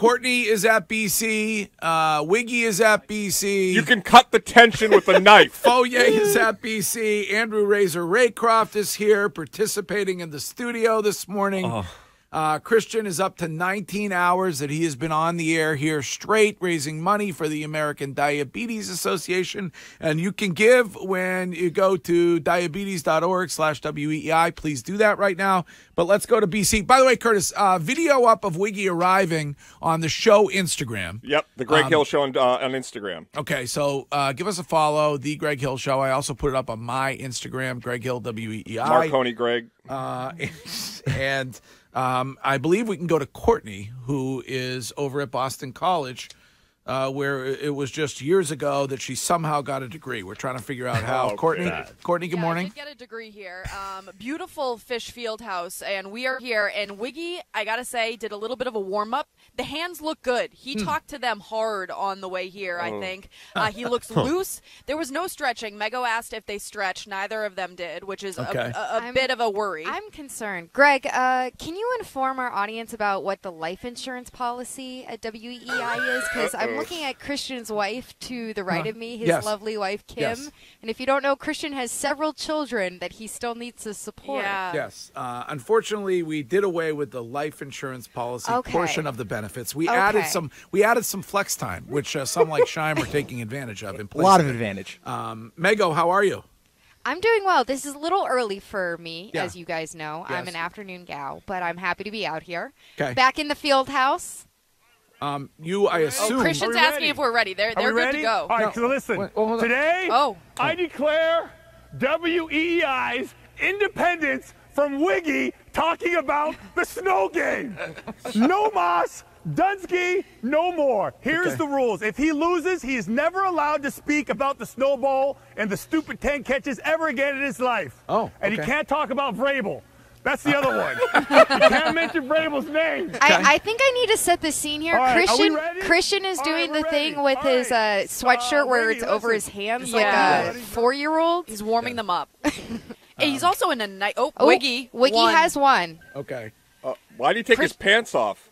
Courtney is at BC. Uh, Wiggy is at BC. You can cut the tension with a knife. Foye is at BC. Andrew Razor Raycroft is here participating in the studio this morning. Uh, Christian is up to 19 hours that he has been on the air here straight, raising money for the American Diabetes Association. And you can give when you go to diabetes.org slash WEEI. Please do that right now. But let's go to BC. By the way, Curtis, uh, video up of Wiggy arriving on the show Instagram. Yep, the Greg Um, Hill Show on, uh, on Instagram. Okay, so uh, give us a follow, the Greg Hill Show. I also put it up on my Instagram, Greg Hill W E E I. Marconi Greg. Uh, and um, I believe we can go to Courtney, who is over at Boston College, uh, where it was just years ago that she somehow got a degree. We're trying to figure out how. Oh, Courtney, God. Courtney, good yeah, I morning. did get a degree here. Um, beautiful Fish Field House, and we are here. And Wiggy, I gotta say, did a little bit of a warm up. The hands look good. He Hmm. talked to them hard on the way here. I Oh. think uh, he looks loose. There was no stretching. Mego asked if they stretched. Neither of them did, which is Okay. a, a, a I'm- bit of a worry. I'm concerned. Greg, uh, can you inform our audience about what the life insurance policy at WEEI is? Because I'm looking at Christian's wife to the right Huh. of me, his Yes. lovely wife, Kim. Yes. And if you don't know, Christian has several children that he still needs to support. yeah. Yes. Uh, unfortunately, we did away with the life insurance policy Okay. portion of the benefits. We Okay. added some. We added some flex time, which uh, some like Shime are taking advantage of. In A lot of it. advantage. Um, Mego, how are you? I'm doing well. This is a little early for me, Yeah. as you guys know. I'm an afternoon gal, but I'm happy to be out here. Okay. Back in the field house. Um, you, I assume. Oh, Christian's asking ready? if we're ready. They're they're we good ready? to go. All right, so listen. Wait, well. Today, Oh. I declare WEEI's independence from Wiggy talking about the snow game. No Moss, Dunsky, no more. Here's Okay. the rules. If he loses, he is never allowed to speak about the snowball and the stupid 10 catches ever again in his life. Oh, And he can't talk about Vrabel. That's the other one. you can't mention Vrabel's name. I, I think I need to set the scene here. All right, are we Christian? Christian is All doing right, the we're thing with All his uh, sweatshirt Uh, where Wiggy, it's over his hands Yeah. like a four year old. He's warming them up. And he's also in a night. Oh, Oh, Wiggy. Wiggy won. has one. Okay. Uh, why do you take Chris- his pants off?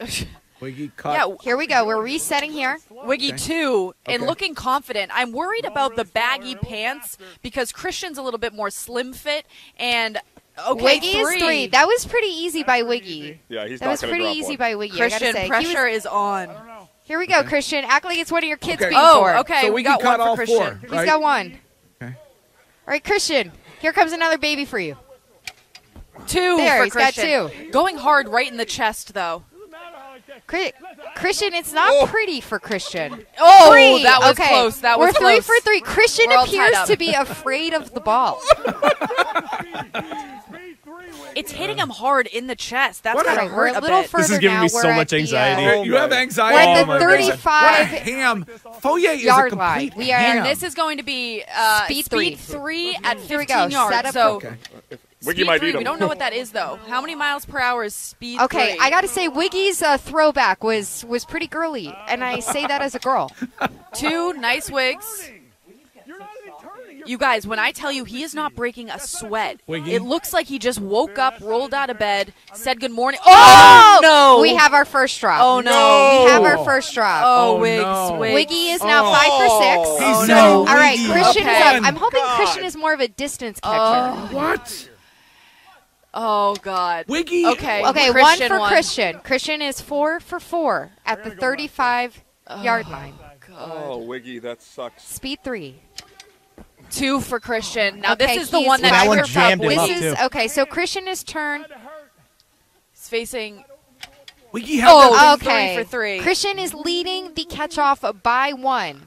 Wiggy cut. Yeah, Here we go. We're resetting here. Wiggy two and Okay. looking confident. I'm worried about the baggy pants because Christian's a little bit more slim fit and okay Wiggy three. is three. That was pretty easy by Wiggy. Yeah, he's That not was gonna pretty drop easy one. by Wiggy. I Christian gotta say. He pressure was- is on. here we go, Christian. Act like it's one of your kids Okay. being Oh, born. okay. So we got cut one all for four. Christian. He's right? got one. Okay. All right, Christian. Here comes another baby for you. Two There, for he's got Christian. Going hard right in the chest though. Chri- Christian, it's not pretty for Christian. Oh, Three. that was okay. close. That We're was three close. for three. Christian We're appears to be afraid of the ball. It's hitting him hard in the chest. That's What gotta a- Alright, we're hurt a a little bit. further This is giving now. me so We're much at the, anxiety. uh, Oh you have anxiety. We're at the Oh 35 What a ham. Foye is yard a line. We are- ham. and this is going to be uh, Speed speed, three. three at 15 Here we go. yards. Set up so Okay. Wiggy speed might three, eat we don't know what that is though. How many miles per hour is speed Okay, three? I got to say, Wiggy's uh, throwback was was pretty girly, and I say that as a girl. Two nice wigs. You guys, when I tell you he is not breaking a sweat, Wiggy? it looks like he just woke up, rolled out of bed, said good morning. Oh, no! We have our first drop. Oh no! We have our first drop. Oh, Oh, wigs, no. wigs. Wiggy is now Oh. five for six. He's Oh, no. no. All right, Wiggy. Christian is up. I'm hoping God. Christian is more of a distance catcher. Oh, What? Oh God. Wiggy. Okay. okay, Christian one for won. Christian. Christian is four for four at the 35 yard line. Oh, Wiggy, that sucks. Speed three. Two for Christian. Now Okay, this is the one that That I one tripped up jammed him with. This up, is too. okay. So Christian is turned. He's facing. Wiggy had Oh, that- big three for three. Christian is leading the catch off by one.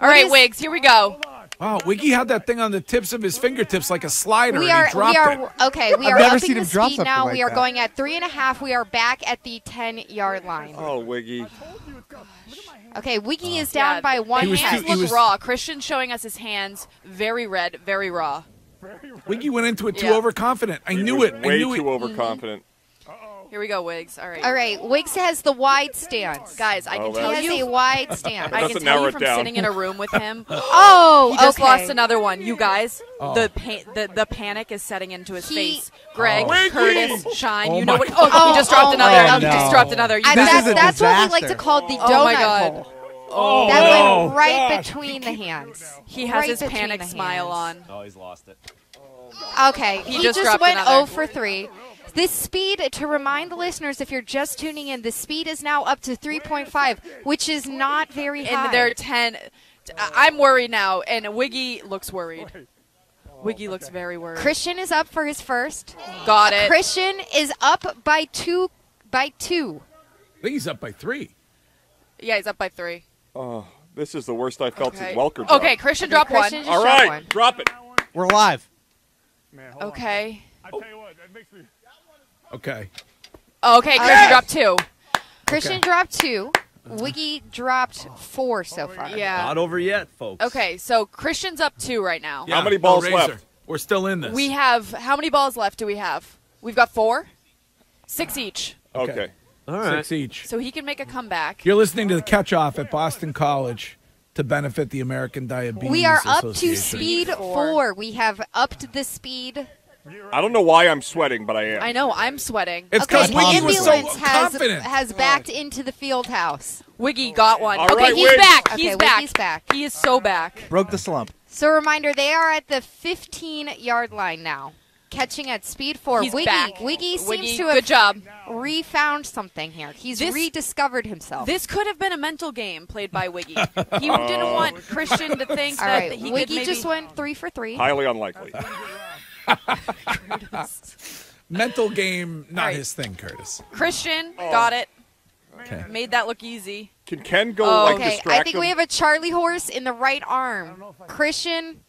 All right, is- wigs. Here we go. Wow, Wiggy had that thing on the tips of his fingertips like a slider, We and are he dropped we it. are okay. We I've are never upping the speed something now. like we are that. going at three and a half. We are back at the 10 yard line. Oh, Wiggy. Okay, Wiggy oh. is down Yeah, by one. He was hands too- he look was- raw. Christian's showing us his hands. Very red. Very raw. Wiggy went into it too Yeah. overconfident. I knew was it. I Way knew too it. overconfident. Here we go, Wiggs. All right. All right, Wiggs has the wide stance. Guys, I Oh, can that- tell He has you. a wide stance. I Doesn't can tell narrow you it from down. sitting in a room with him. Oh. oh, He just okay. lost another one. You guys, Oh. the, pa- the the panic is setting into his He- face. Greg, Oh. Curtis, Shine. Oh you know my what? Oh, God. he just dropped Oh, oh another. oh, he just dropped another. You And This guys, is a that's, that's what we like to disaster. call the donut Oh my God. hole. oh, That no. went right Gosh. between the hands. he has right his between panic the smile hands. on. Oh, he's lost it. Okay, He he, just just, dropped went another. 0 for 3. This speed, to remind the listeners, if you're just tuning in, the speed is now up to 3.5, which is not very high. And they're ten. I- I'm worried now, and Wiggy looks worried. Wiggy looks very worried. Christian is up for his first. Got it. Christian is up by two. By two. I think he's up by three. Yeah, he's up by three. Oh, this is the worst I've felt Okay. since Welker. dropped. Okay, Christian dropped Christian one. just All one. drop it. We're live. Man, hold on. Okay. I tell you what, that makes me. Okay. Oh, okay, Christian right. dropped two. Christian Okay. dropped two. Wiggy dropped four so far. Yeah. Not over yet, folks. Okay, so Christian's up two right now. Yeah, How many balls Razor. left? We're still in this. We have how many balls left do we have? We've got four, six each. Okay. Okay. All right. Six each. So he can make a comeback. You're listening to the catch off at Boston College to benefit the American Diabetes We are up to speed Four. four. We have upped the speed. I don't know why I'm sweating, but I am. I know I'm sweating. It's because the Wiggy was so has, confident. has backed into the field house. Wiggy got one. All okay, right, he's Wiggs. back. Okay, He's back. Wiggy's back. He is so back. Broke the slump. So reminder, they are at the 15 yard line now. Catching at speed four. He's Wiggy, back. Wiggy seems Wiggy, to have good job. refound something here. He's This- rediscovered himself. This could have been a mental game played by Wiggy. He didn't want Christian to think All that right, he Wiggy could maybe. just went three for three. Highly unlikely. Mental game, not Right. his thing, Curtis. Christian Oh. got it. Okay. Made that look easy. Can Ken go Oh, like Okay, distract I think him? we have a Charlie horse in the right arm. Christian,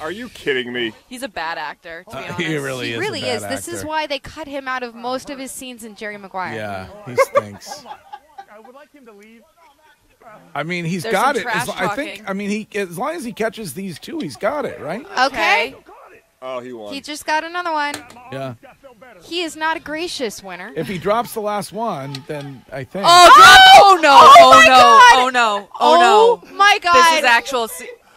Are you kidding me? He's a bad actor, to be uh, honest. he really he is. a really bad is. This is why they cut him out of most of his scenes in Jerry Maguire. Yeah, he stinks. I would like him to leave. Uh, I mean, he's There's got some it. As, I think. I mean, he as long as he catches these two, he's got it, right? Okay. Oh, he won. He just got another one. Yeah. I feel better. He is not a gracious winner. If he drops the last one, then I think. Oh, drop- oh, oh no! Oh Oh, no! God! Oh no! Oh, no! Oh my god. This is actual.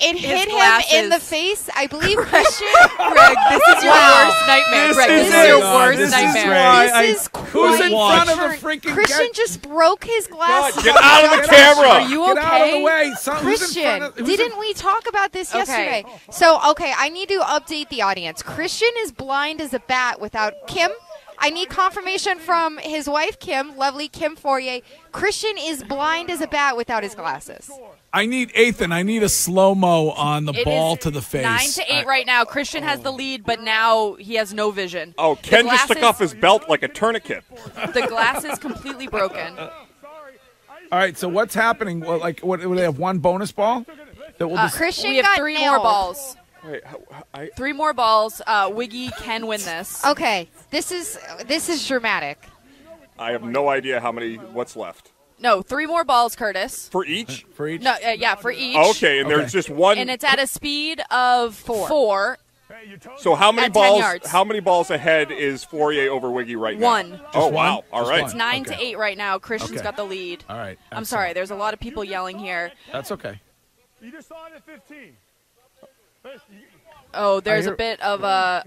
Se- it his hit him in the face. I believe Christian. Greg, this is your Wow. worst nightmare. This Greg, this is is your worst This is nightmare. why I- this is Who's quite in front of the different. freaking Christian guy? just broke his glasses. get out of the camera. Are you okay? Get out of the way. Son, Christian, of- didn't we talk about this Okay. yesterday? So, okay, I need to update the audience. Christian is blind as a bat without Kim. I need confirmation from his wife, Kim, lovely Kim Fauria. Christian is blind as a bat without his glasses. I need Ethan. I need a slow mo on the It ball is to the face. Nine to eight I- right now. Christian has the lead, but now he has no vision. Oh, The Ken just took off his belt like a tourniquet. The glass is completely broken. All right. So what's happening? Well, like, what? Do they have one bonus ball? That will Uh, just. Christian we have got three nailed. more balls. Wait, how- I, Three more balls. Uh, Wiggy can win this. Okay, this is this is dramatic. I have no idea how many. What's left No, three more balls, Curtis. for each? for each. No, uh, yeah, for each. Okay, and Okay. there's just one. And it's at a speed of Four. four. Hey, you told so how many at balls? How many balls ahead is Fauria over Wiggy right now? One. Oh one? wow! All Just right. one. It's nine Okay. to eight right now. Christian's Okay. got the lead. All right. I'm sorry. There's a lot of people yelling here. That's okay. you just saw it at 15. Oh, there's a bit of a.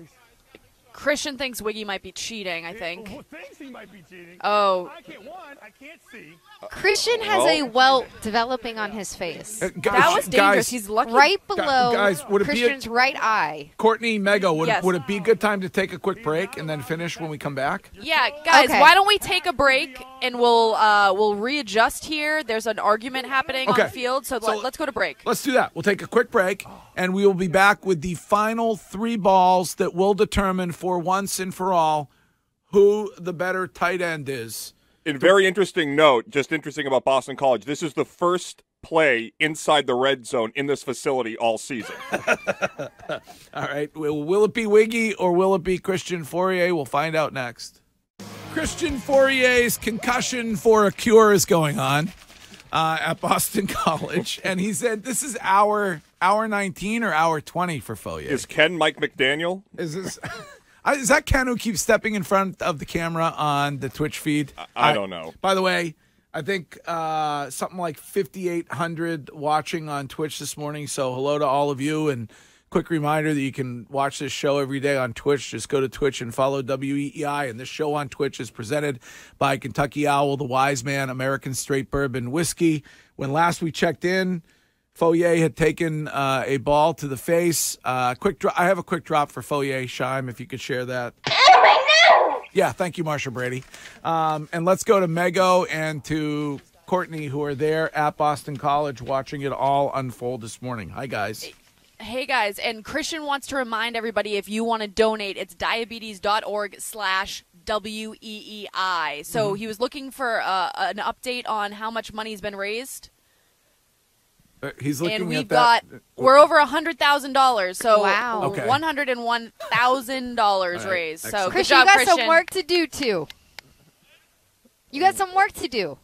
Christian thinks Wiggy might be cheating. I think. Who thinks he might be cheating? Oh, I can't. One, I can't see. Christian has Well- a welt developing on his face, Uh, gu- that was dangerous. Guys, He's lucky. right below guys, would it be a- Christian's right eye. Courtney Mego, would, Yes. would it be a good time to take a quick break and then finish when we come back? Yeah, guys, Okay. why don't we take a break and we'll uh, we'll readjust here. There's an argument happening Okay. on the field, so, So- let, us go to break. Let's do that. We'll take a quick break, and we will be back with the final three balls that will determine for once and for all who the better tight end is. In very interesting note, just interesting about Boston College. This is the first play inside the red zone in this facility all season. All right. Will, will it be Wiggy or will it be Christian Fauria? We'll find out next. Christian Fauria's concussion for a cure is going on uh, at Boston College, and he said this is hour hour 19 or hour 20 for Fauria. is Ken Mike McDaniel? Is this? I, is that Ken who keeps stepping in front of the camera on the Twitch feed? I don't know. By the way, I think uh, something like 5,800 watching on Twitch this morning. So hello to all of you. And quick reminder that you can watch this show every day on Twitch. Just go to Twitch and follow WEEI. And this show on Twitch is presented by Kentucky Owl, the Wise Man, American Straight Bourbon Whiskey. When last we checked in, Foyer had taken uh, a ball to the face. Uh, quick, dro- I have a quick drop for Foyer Shime. If you could share that. Yeah, thank you, Marcia Brady. Um, and let's go to Mego and to Courtney, who are there at Boston College watching it all unfold this morning. Hi, guys. Hey guys, and Christian wants to remind everybody if you want to donate, it's diabetes.org slash W-E-E-I. So Mm-hmm. he was looking for uh, an update on how much money's been raised. Uh, he's looking and we've at that. got, we're over a $100,000. So Wow. Okay. $101,000 right, raised. So excellent. good Christian, job, you got Christian. some work to do too. You got some work to do.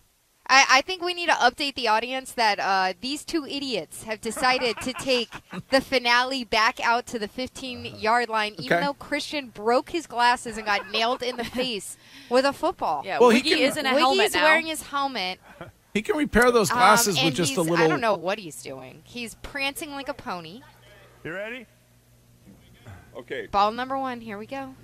I, I think we need to update the audience that uh, these two idiots have decided to take the finale back out to the 15 yard line, even Okay. though Christian broke his glasses and got nailed in the face with a football. Yeah, Well, he Wiggy can- is in a Wiggy's helmet now. wearing his helmet. He can repair those um, glasses and with just a little. I don't know what he's doing. He's prancing like a pony. You ready? Okay. Ball number one. Here we go.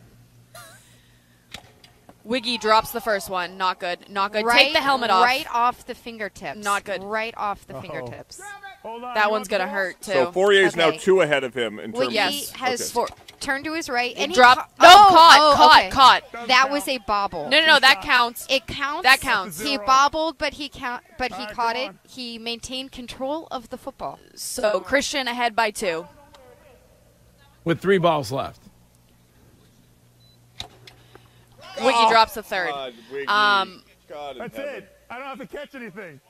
Wiggy drops the first one. Not good. Not good. Right, Take the helmet off. Right off the fingertips. Not good. Right off the fingertips. Hold on. That one's gonna hurt too. So Fauria's now two ahead of him in terms Wiggy Yes. has Okay. Turned to his right and he Drop. ca- No, oh, caught. oh, caught. okay. Caught. That was a bobble. No, no, no. That counts. It counts. That counts. He bobbled, but he count, but he All right, caught it. on. He maintained control of the football. So Christian ahead by two. with three balls left. Wiggy drops the third. God, Um, God That's heaven. it. I don't have to catch anything.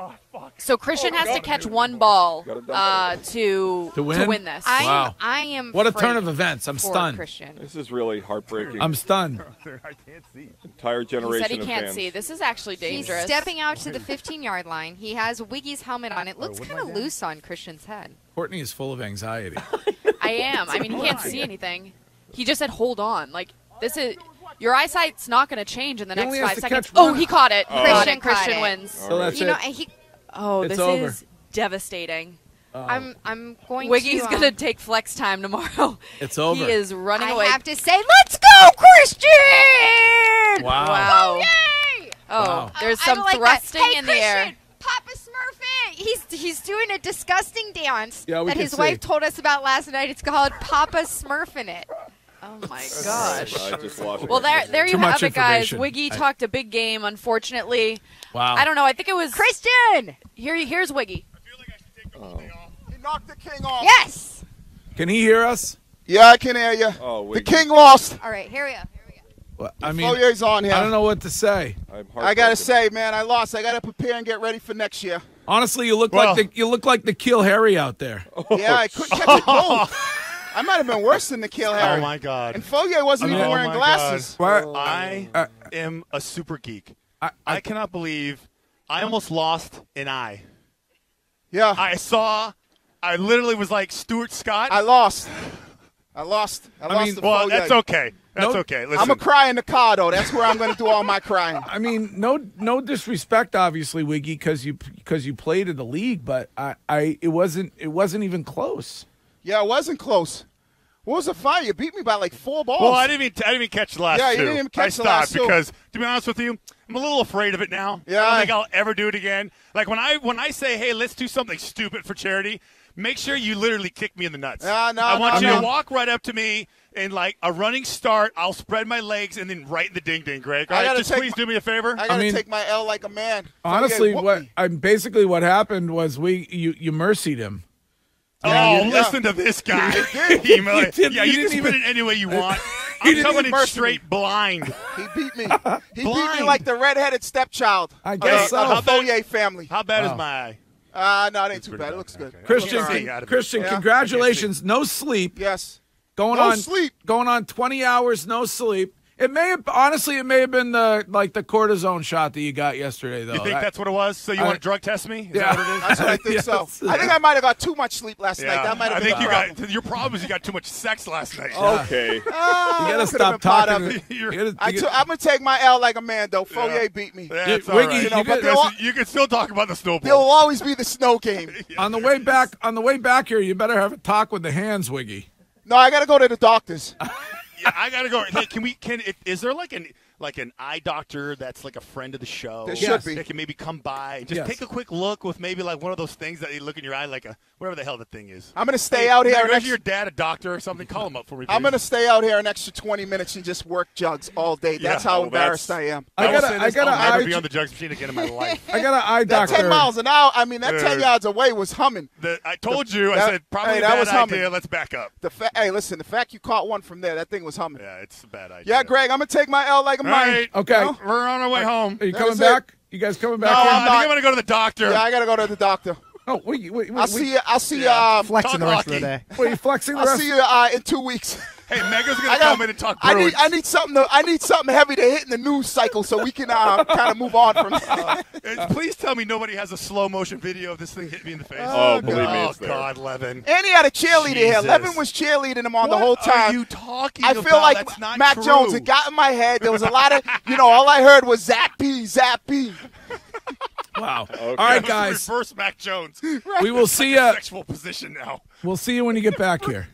Oh. So Christian Oh, has to catch one ball Gotta dump uh, to To win? this. I Wow. I am. What a turn of events. I'm stunned. Christian. This is really heartbreaking. I'm stunned. I can't see. Entire he generation said he of can't fans. see. This is actually He's dangerous. stepping out to the 15 yard line. He has Wiggy's helmet on. It looks kind of loose on Christian's head. Courtney is full of anxiety. I am. I mean, he can't see anything. He just said, "Hold on." Like this is your eyesight's not going to change in the He next five seconds. catch Oh, one. he caught it. Oh. Christian, Christian caught Christian it. wins. So that's you know, it. and he. Oh, It's this over. is devastating. I'm I'm going to Wiggy's to. going to um, take flex time tomorrow. It's over. He is running I away. have to say, let's go, Christian! Wow. Wow. Yay! Oh, Wow. there's some like thrusting hey, in the air. Papa Smurf it. He's he's doing a disgusting dance Yeah, we that his see. wife told us about last night. It's called Papa Smurfing it. Oh my gosh. I just lost it. Well, there, there you Too have it, guys. Wiggy I- talked a big game. Unfortunately, Wow. I don't know. I think it was Christian! Here, here's Wiggy. I feel like I should take them all. Oh. He knocked the king off. Yes! Can he hear us? Yeah, I can hear you. Oh, Wiggy. the king lost. All right, here we go. Here we go. Well, I mean, Foyer's on here. I don't know what to say. I'm I gotta say, man, I lost. I gotta prepare and get ready for next year. Honestly, you look Well- like the you look like the Kill Harry out there. Yeah, I couldn't catch a cold. I might have been worse than the Kill Harry. Oh my god. And Foyer wasn't I mean- even Oh wearing my glasses. Why- I Uh, am a super geek. I- I, I- cannot believe I almost lost an eye. Yeah, I saw I literally was like Stuart Scott. I lost. I lost. I, lost mean, to well, Foyer. that's okay. That's No- okay. Listen. I'm gonna cry in the car though. That's where I'm gonna do all my crying. I mean, no no disrespect, obviously, Wiggy, because you because you played in the league, but I, I it wasn't it wasn't even close. Yeah, it wasn't close. What was the fight? You beat me by like four balls. Well, I didn't even I didn't even catch the last Yeah, you didn't even I catch the stopped last two. because, to be honest with you, I'm a little afraid of it now. Yeah, I don't think I'll ever do it again. Like when I when I say, "Hey, let's do something stupid for charity," make sure you literally kick me in the nuts. Yeah, no, I want no, you no. to walk right up to me and like a running start. I'll spread my legs and then right in the ding ding, Greg. I All right, gotta just please my- do me a favor. I gotta mean- take my L like a man. Honestly, what me. I basically what happened was we you you mercied him. Oh, yeah. listen to this guy. did. He really- did- yeah, you you, didn't can spin even- it any way you want. You I'm coming in mercy straight blind. He beat me. He beat me like the redheaded stepchild. I guess the- so. Of the How bad- Foyer family. How bad Wow. is my eye? Uh, no, it ain't too bad. bad. It looks good. Christian, Okay. con- Seeing out of it. Christian, Yeah. congratulations! No sleep, Yes. going No on sleep. going on twenty hours, no sleep, It may have honestly, it may have been the like the cortisone shot that you got yesterday, though. You think I- that's what it was? So you I- want to drug test me? Is Yeah. that what it is? That's what I think Yes. so. I think I might have got too much sleep last night. That might have. I think you problem. got your problem is you got too much sex last night. Okay. Ah, you gotta that could have stop talking. of it. to- You're- you gotta- I you took- gotta- I'm gonna take my L like a man, though. Fauria Yeah. beat me. That's Yeah, Wiggy, right. you know, but they'll- Listen, you can still talk about the snowball. There will always be the snow game. on the way back, on the way back here, you better have a talk with the hands, Wiggy. No, I gotta go to the doctor's. Yeah, I gotta go. Hey, can we? Can is there like an like an eye doctor that's like a friend of the show? There should Yes. be. That can maybe come by and just Yes. take a quick look with maybe like one of those things that you look in your eye, like a whatever the hell the thing is. I'm gonna stay Hey, out here Meg, an is extra- your dad a doctor or something? Call him up for me. I'm please. gonna stay out here an extra 20 minutes and just work jugs all day. That's Yeah. how Oh, embarrassed that's- I am. I will gotta, I gotta, I'll never eye, be on the jugs machine again in my life. I got an eye That doctor. 10 miles an hour. I mean, that 10 Dude. yards away was humming. The, I told you. I that- said probably hey, a that bad was humming. idea. Let's back up. The fa- hey, listen, the fact you caught one from there, that thing was humming. Yeah, it's a bad idea. Yeah, Greg, I'm gonna take my L like a All right. Okay. No? We're on our way home. Are you That coming was back? You guys coming back? No. I think not- I'm gonna go to the doctor. Yeah, I gotta go to the doctor. Oh, wait, wait, wait, I'll wait. see you. I'll see you. Yeah. Um, Flexing the Talk rest of the day. Wait, you flexing the I'll rest? see you uh, in two weeks. Hey, Mego's gonna I come in and talk I need. I need something. To, I need something heavy to hit in the news cycle so we can uh, kind of move on from. Uh, Please tell me nobody has a slow motion video of this thing hitting me in the face. Oh, believe me, oh it's there. God, Levin. and he had a cheerleader here. Levin was cheerleading him on What the whole time. are you talking I about? feel like That's not Mac true. Jones. It got in my head. There was a lot of, you know, all I heard was zappy, zappy. Wow. Okay. All right, guys. Reverse Mac Jones. We will see you. Sexual position now. We'll see you when you get back here.